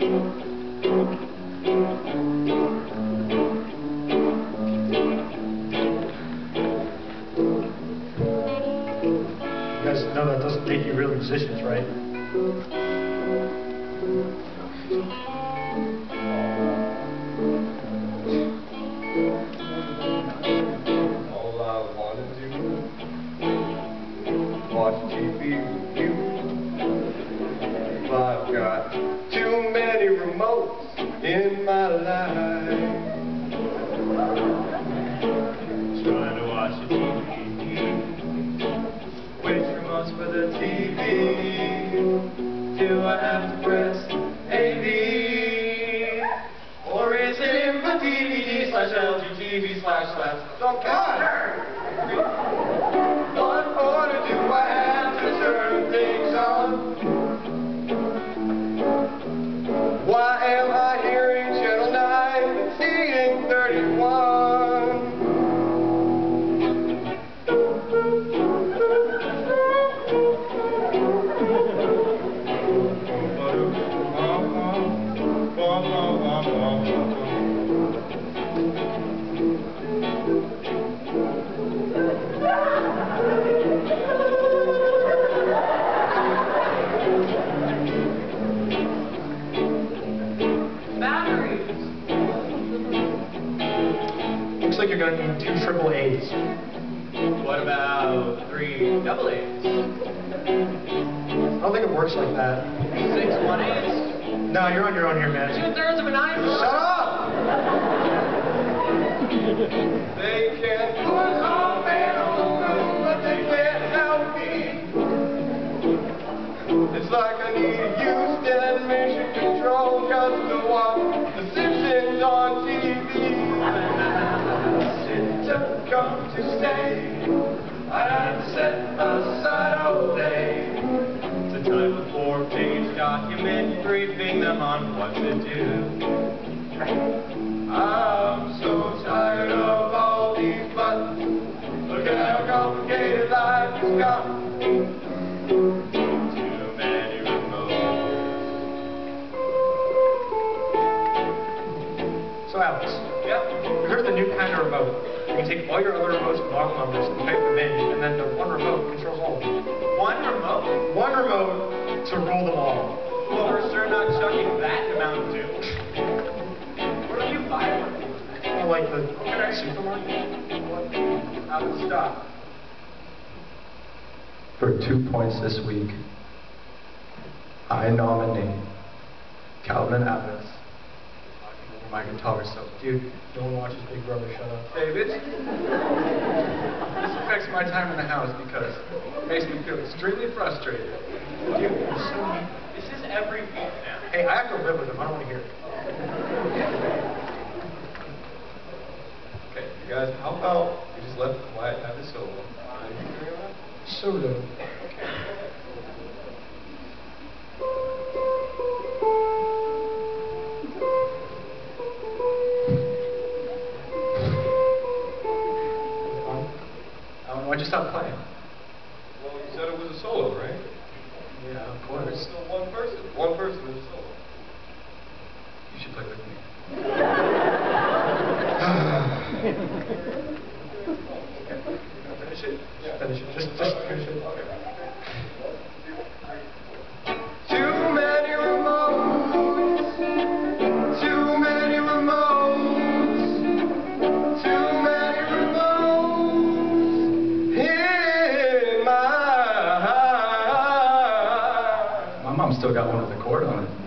guys know that doesn't make you real musicians, right? All I wanna do watch TV with you. If I've got two remotes in my life. Trying to watch the TV. Which remote's for the TV? Do I have to press A, B? Or is it in the DVD slash LG TV slash slash? Oh God! Looks like you're gonna need two triple A's. What about three double A's? I don't think it works like that. Six one A's? No, you're on your own here, man. Two thirds of an Shut up! They can put on what to do. I'm so tired of all these buttons. Look at how complicated life has gotten. Too many remotes. So Alex, Yep. we heard the new kind of remote. You can take all your other remotes with model numbers and type them in, and then the one remote controls all of them. One remote? One remote to rule them all. Well, we're sure not chucking that amount Dew. Where do you buy one? Kind of like the supermarket. How to stop? For two points this week, I nominate Calvin Evans. Talking over my guitar, so Dude, no one watches Big Brother. Shut up. David, this affects my time in the house because it makes me feel extremely frustrated. Dude, you're so mean. This is every week now. Hey, I have to live with him. I don't want to hear it. Okay, you guys, how about we just let Wyatt have his solo? Are you agree on that? Sort of. Um, why'd you stop playing? Well, you said it was a solo, right? Yeah, of course. It's still one person. One person is a solo. You should play with me. Finish it. Finish it. Just, just finish it. Too many remotes. Too many remotes. Too many remotes in my My mom still got one with a cord on it.